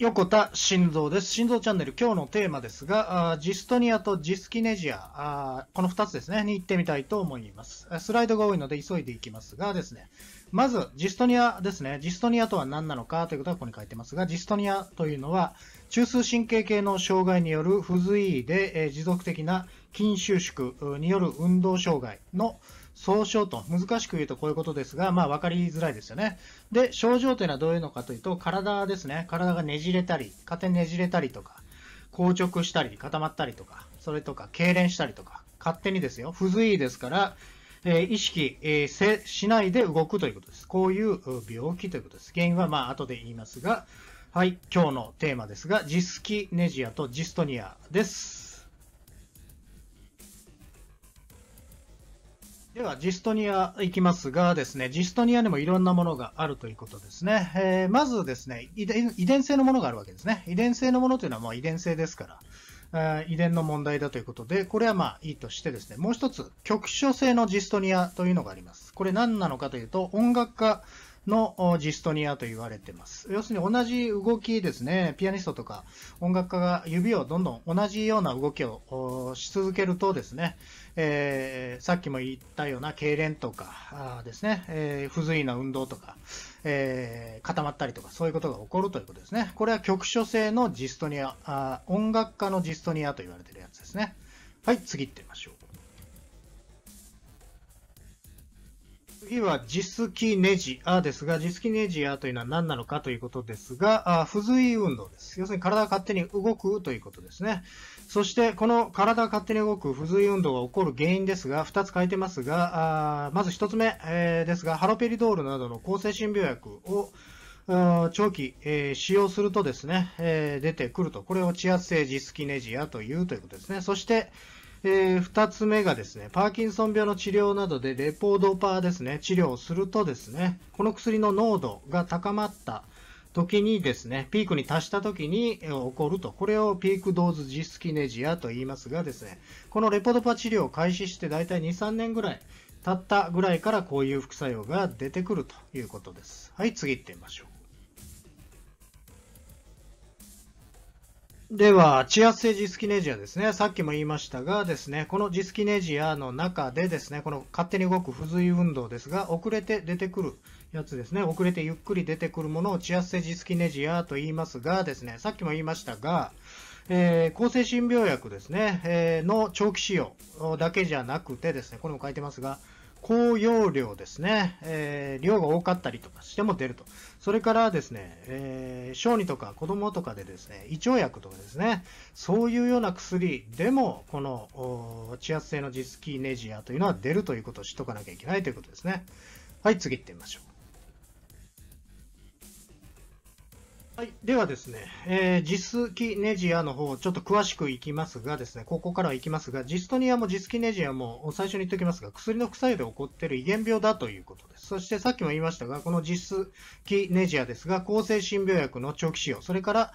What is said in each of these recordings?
横田心臓です。心臓チャンネル、今日のテーマですが、ジストニアとジスキネジア、この2つですね、に行ってみたいと思います。スライドが多いので急いでいきますがですね、まず、ジストニアですね。ジストニアとは何なのかということはここに書いてますが、ジストニアというのは、中枢神経系の障害による不随意で、持続的な筋収縮による運動障害の総称と、難しく言うとこういうことですが、まあ分かりづらいですよね。で、症状というのはどういうのかというと、体ですね。体がねじれたり、勝手にねじれたりとか、硬直したり、固まったりとか、それとか、痙攣したりとか、勝手にですよ。不随意ですから、えー意識、えーしないで動くということです。こういうう病気ということです。原因はまあ後で言いますが、はい、今日のテーマですが、ジスキネジアとジストニアです。では、ジストニア行きますがですね、ジストニアにもいろんなものがあるということですね。えーまずですね遺伝、性のものがあるわけですね。遺伝性のものというのはもう遺伝性ですから、あー遺伝の問題だということで、これはまあいいとしてですね、もう一つ、局所性のジストニアというのがあります。これ何なのかというと、音楽家のジストニアと言われてます。要するに同じ動きですね、ピアニストとか音楽家が指をどんどん同じような動きをし続けるとですね、えーさっきも言ったような痙攣とかですね、えー不随意な運動とか、えー固まったりとかそういうことが起こるということですね。これは局所性のジストニア、あ音楽家のジストニアと言われてるやつですね。はい、次行ってみましょう。次はジスキネジアですが、ジスキネジアというのは何なのかということですが、あ不随運動です。要するに体が勝手に動くということですね。そして、この体が勝手に動く不随運動が起こる原因ですが、2つ書いてますが、あまず1つ目、えーですが、ハロペリドールなどの抗生心病薬を長期、えー使用するとですね、えー出てくると。これを地圧性ジスキネジアというということですね。そして、えー二つ目がですね、パーキンソン病の治療などでレポードパーですね、治療をするとですね、この薬の濃度が高まった時にですね、ピークに達した時に起こると、これをピークドーズジスキネジアと言いますがですね、このレポードパー治療を開始して大体2、3年ぐらい経ったぐらいからこういう副作用が出てくるということです。はい、次行ってみましょう。では、チアス性ジスキネジアですね。さっきも言いましたがですね、このジスキネジアの中でですね、この勝手に動く不随運動ですが、遅れて出てくるやつですね、遅れてゆっくり出てくるものをチアス性ジスキネジアと言いますがですね、さっきも言いましたが、えー抗生心病薬ですね、えーの長期使用だけじゃなくてですね、これも書いてますが、高容量ですね、えー量が多かったりとかしても出ると。それからですね、えー小児とか子供とかでですね、胃腸薬とかですね、そういうような薬でも、このお地圧性のジスキーネジアというのは出るということを知っておかなきゃいけないということですね。はい、次行ってみましょう。はい。ではですね、えージスキネジアの方、ちょっと詳しくいきますがですね、ここからはいきますが、ジストニアもジスキネジアも最初に言っておきますが、薬の副作用で起こっている遺伝病だということです。そしてさっきも言いましたが、このジスキネジアですが、抗精神病薬の長期使用、それから、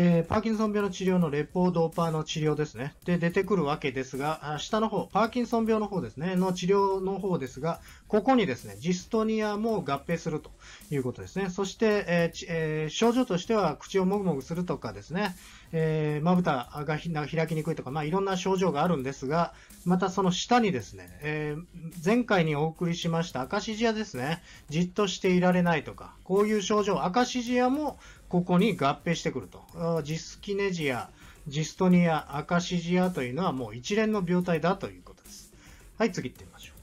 えーパーキンソン病の治療のレポードーパーの治療ですね。で、出てくるわけですが、あ下の方、パーキンソン病の方ですね、の治療の方ですが、ここにですね、ジストニアも合併するということですね。そして、えーえー症状としては口をもぐもぐするとかですね、えーまぶたが開きにくいとか、まあ、いろんな症状があるんですが、またその下にですね、え前回にお送りしましたアカシジアですね、じっとしていられないとか、こういう症状、アカシジアもここに合併してくると。ジスキネジア、ジストニア、アカシジアというのはもう一連の病態だということです。はい、次行ってみましょう。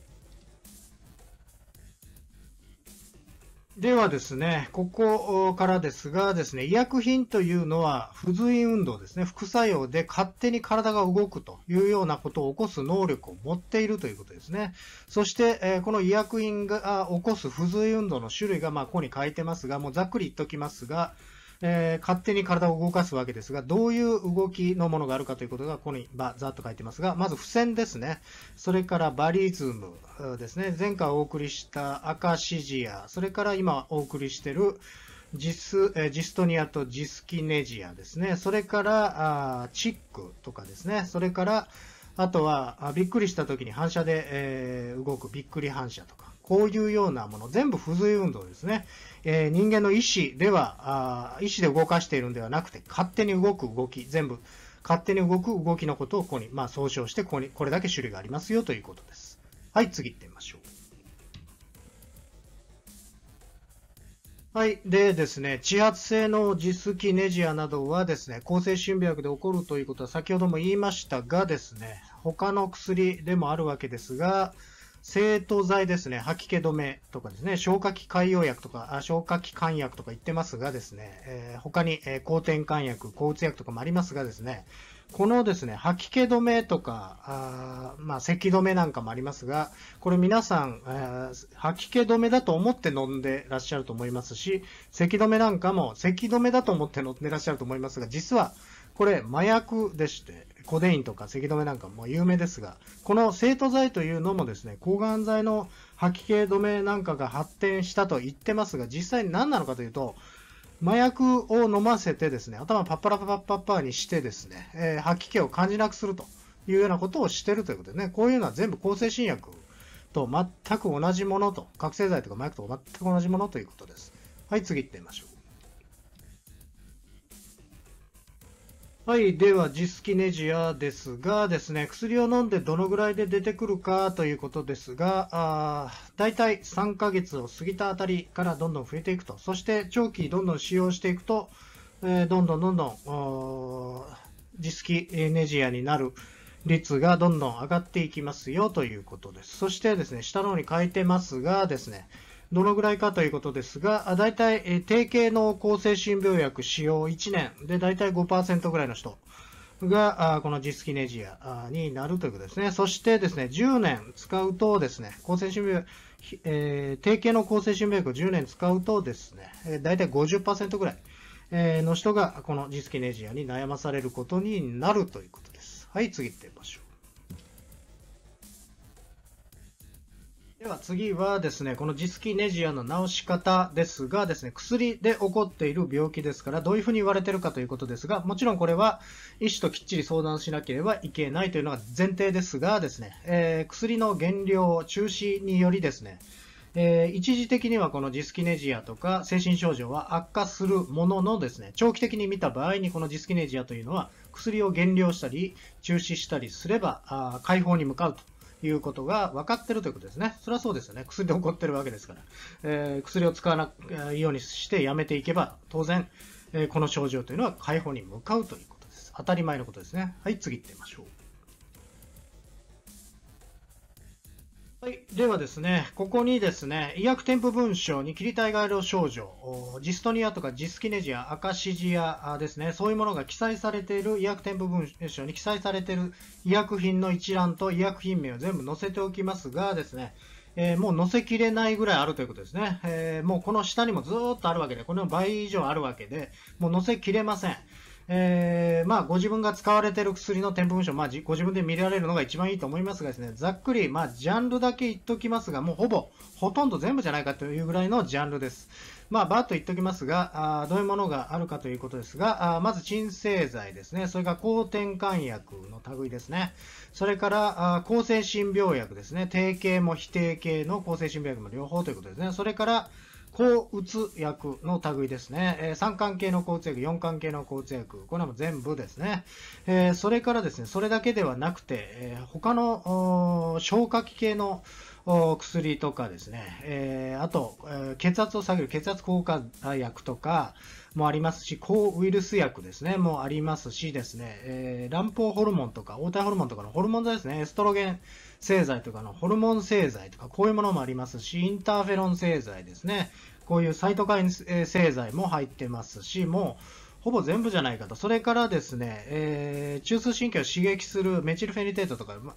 ではですね、ここからですがですね、医薬品というのは不随運動ですね、副作用で勝手に体が動くというようなことを起こす能力を持っているということですね。そして、えこの医薬品が起こす不随運動の種類が、まあ、ここに書いてますが、もうざっくり言っておきますが、えー勝手に体を動かすわけですが、どういう動きのものがあるかということが、ここにばざっと書いてますが、まず付箋ですね。それからバリズムですね。前回お送りしたアカシジア、それから今お送りしているジス、えジストニアとジスキネジアですね。それから、あチックとかですね。それから、あとは、あびっくりした時に反射で、えー動くびっくり反射とか。こういうようなもの、全部不随運動ですね。えー、人間の意思ではあ、意思で動かしているんではなくて、勝手に動く動き、全部、勝手に動く動きのことをここに、まあ、総称してここに、これだけ種類がありますよということです。はい、次行ってみましょう。はい。でですね、地圧性のジスキネジアなどはですね、抗生心病薬で起こるということは先ほども言いましたがですね、他の薬でもあるわけですが、生徒剤ですね、吐き気止めとかですね、消化器潰瘍薬とか、消化器肝薬とか言ってますがですね、えー、他に、えー、抗転換薬、抗うつ薬とかもありますがですね、このですね、吐き気止めとか、あまあ、咳止めなんかもありますが、これ皆さん、えー、吐き気止めだと思って飲んでらっしゃると思いますし、咳止めなんかも咳止めだと思って飲んでらっしゃると思いますが、実はこれ麻薬でして、コデインとか咳止めなんかも有名ですが、この生徒剤というのもですね、抗がん剤の吐き気止めなんかが発展したと言ってますが、実際に何なのかというと、麻薬を飲ませてですね、頭パッパラパッパッパーにしてですね、えー、吐き気を感じなくするというようなことをしてるということでね、こういうのは全部抗生新薬と全く同じものと、覚醒剤とか麻薬と全く同じものということです。はい、次行ってみましょう。はい。では、ジスキネジアですがですね、薬を飲んでどのぐらいで出てくるかということですが、あ大体3ヶ月を過ぎたあたりからどんどん増えていくと。そして、長期どんどん使用していくと、えー、どんどんどんどん、ジスキネジアになる率がどんどん上がっていきますよということです。そしてですね、下の方に書いてますがですね、どのぐらいかということですが、大体、え定型の抗精神病薬使用1年で大体5%ぐらいの人が、このジスキネジアになるということですね。そしてですね、10年使うとですね、抗精神病、えー、定型の抗精神病薬を10年使うとですね、大体50%ぐらいの人がこのジスキネジアに悩まされることになるということです。はい、次行ってみましょう。では次はですね、このジスキネジアの治し方ですがですね、薬で起こっている病気ですから、どういうふうに言われているかということですが、もちろんこれは医師ときっちり相談しなければいけないというのが前提ですがですね、えー、薬の減量中止によりですね、えー、一時的にはこのジスキネジアとか精神症状は悪化するもののですね、長期的に見た場合にこのジスキネジアというのは薬を減量したり中止したりすればあ解放に向かうと。いうことが分かってるということですね。それはそうですよね。薬で起こってるわけですから。えー、薬を使わないようにしてやめていけば、当然、えー、この症状というのは解放に向かうということです。当たり前のことですね。はい、次行ってみましょう。はい。ではですね、ここにですね、医薬添付文書に切り体外路症状、ジストニアとかジスキネジア、アカシジアですね、そういうものが記載されている医薬添付文書に記載されている医薬品の一覧と医薬品名を全部載せておきますがですね、えー、もう載せきれないぐらいあるということですね。えー、もうこの下にもずっとあるわけで、この倍以上あるわけで、もう載せきれません。えー、まあ、ご自分が使われている薬の添付文書、まあ、ご自分で見られるのが一番いいと思いますがですね、ざっくり、まあ、ジャンルだけ言っときますが、もうほぼ、ほとんど全部じゃないかというぐらいのジャンルです。まあ、ばっと言っておきますが、あどういうものがあるかということですが、あまず鎮静剤ですね、それから抗転換薬の類ですね、それからあ抗精神病薬ですね、定型も非定型の抗精神病薬も両方ということですね、それから、抗うつ薬の類ですね。えー、3関係の抗うつ薬、4関係の抗うつ薬、これも全部ですね。えー、それからですね、それだけではなくて、えー、他の消化器系の薬とかですね、えー、あと、えー、血圧を下げる血圧効果薬とかもありますし、抗ウイルス薬ですね、もありますしですね、えー、卵胞ホルモンとか、黄体ホルモンとかのホルモン剤ですね、エストロゲン製剤とかのホルモン製剤とか、こういうものもありますし、インターフェロン製剤ですね。こういうサイトカイン製剤も入ってますし、もう、ほぼ全部じゃないかと。それからですね、えー、中枢神経を刺激するメチルフェニテートとか、ま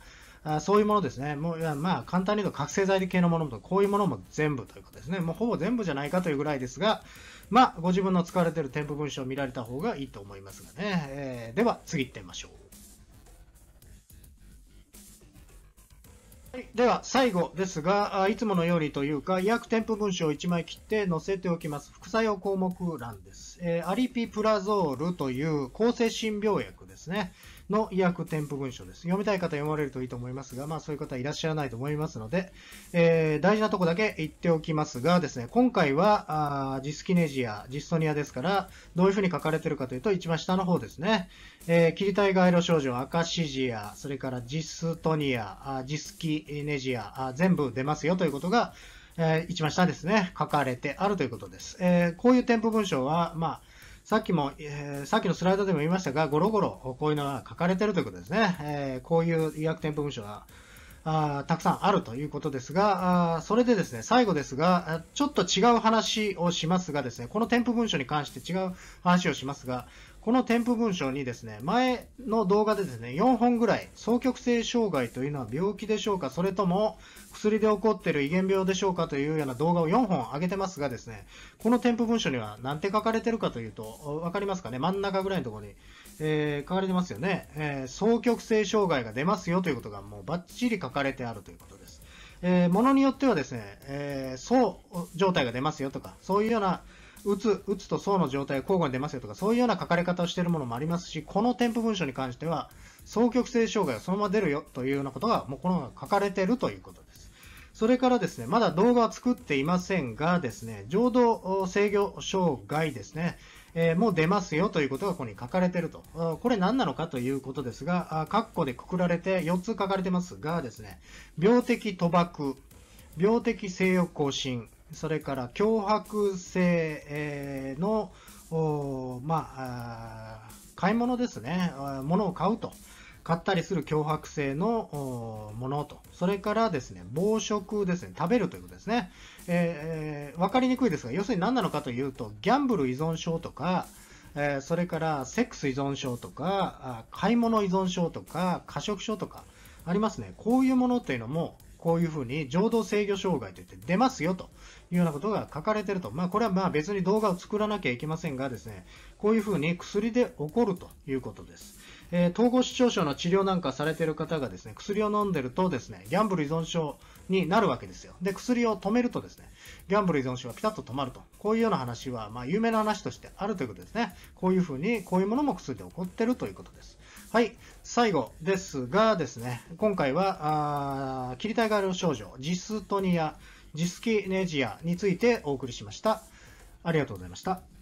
あ、そういうものですね。もう、いやまあ、簡単に言うと覚醒剤系のものと、こういうものも全部ということですね。もうほぼ全部じゃないかというぐらいですが、まあ、ご自分の使われている添付文書を見られた方がいいと思いますがね。えー、では、次行ってみましょう。では最後ですが、いつものようにというか、医薬添付文書を1枚切って載せておきます。副作用項目欄です。えー、アリピプラゾールという抗精神病薬。ですね、の医薬添付文書です。読みたい方読まれるといいと思いますが、まあそういう方いらっしゃらないと思いますので、えー、大事なとこだけ言っておきますがですね、今回はあジスキネジア、ジストニアですから、どういうふうに書かれてるかというと、一番下の方ですね、えー、切り体街路症状、アカシジア、それからジストニア、あジスキネジアあ、全部出ますよということが、えー、一番下ですね、書かれてあるということです。えー、こういう添付文章は、まあ、さっきも、えー、さっきのスライドでも言いましたが、ゴロゴロこういうのが書かれてるということですね。えー、こういう医薬店舗文書があたくさんあるということですがあ、それでですね、最後ですが、ちょっと違う話をしますがですね、この添付文書に関して違う話をしますが、この添付文章にですね、前の動画でですね、4本ぐらい、双極性障害というのは病気でしょうか、それとも薬で起こっている遺伝病でしょうかというような動画を4本上げてますがですね、この添付文書には何て書かれてるかというと、分かりますかね、真ん中ぐらいのところに、えー、書かれてますよね、えー、双極性障害が出ますよということがもうバッチリ書かれてあるということです。えー、ものによってはですね、えー、そう状態が出ますよとか、そういうような打つ、打つと層の状態が交互に出ますよとか、そういうような書かれ方をしているものもありますし、この添付文書に関しては、双極性障害がそのまま出るよというようなことが、もうこのまま書かれているということです。それからですね、まだ動画は作っていませんがですね、浄土制御障害ですね、えー、もう出ますよということがここに書かれていると。これ何なのかということですが、括弧でくくられて4つ書かれてますがですね、病的賭博、病的性欲更新、それから脅迫性の、まあ、買い物ですね、物を買うと。買ったりする脅迫性のものと、それからですね、暴食ですね、食べるということですね。えー、分かりにくいですが、要するに何なのかというと、ギャンブル依存症とか、え、それからセックス依存症とか、買い物依存症とか、過食症とかありますね。こういうものというのも、こういうふうに浄土制御障害といって出ますよというようなことが書かれていると。まあ、これはまあ別に動画を作らなきゃいけませんがですね、こういうふうに薬で起こるということです。えー、統合失調症の治療なんかされている方がですね、薬を飲んでるとですね、ギャンブル依存症になるわけですよ。で、薬を止めるとですね、ギャンブル依存症がピタッと止まると。こういうような話は、まあ、有名な話としてあるということですね。こういうふうに、こういうものも薬で起こってるということです。はい、最後ですがですね、今回は、あ切りたいがる症状、ジストニア、ジスキネジアについてお送りしました。ありがとうございました。